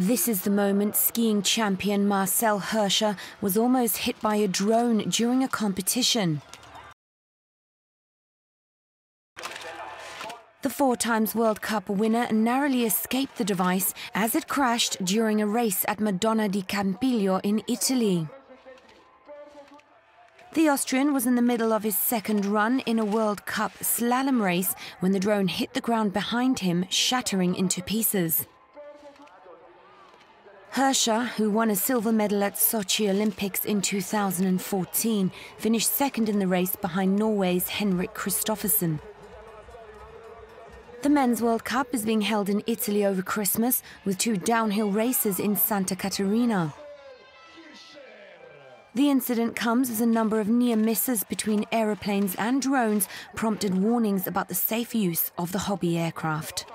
This is the moment skiing champion Marcel Hirscher was almost hit by a drone during a competition. The four times World Cup winner narrowly escaped the device as it crashed during a race at Madonna di Campiglio in Italy. The Austrian was in the middle of his second run in a World Cup slalom race when the drone hit the ground behind him, shattering into pieces. Hirscher, who won a silver medal at Sochi Olympics in 2014, finished second in the race behind Norway's Henrik Kristoffersen. The Men's World Cup is being held in Italy over Christmas with two downhill races in Santa Caterina. The incident comes as a number of near misses between aeroplanes and drones prompted warnings about the safe use of the hobby aircraft.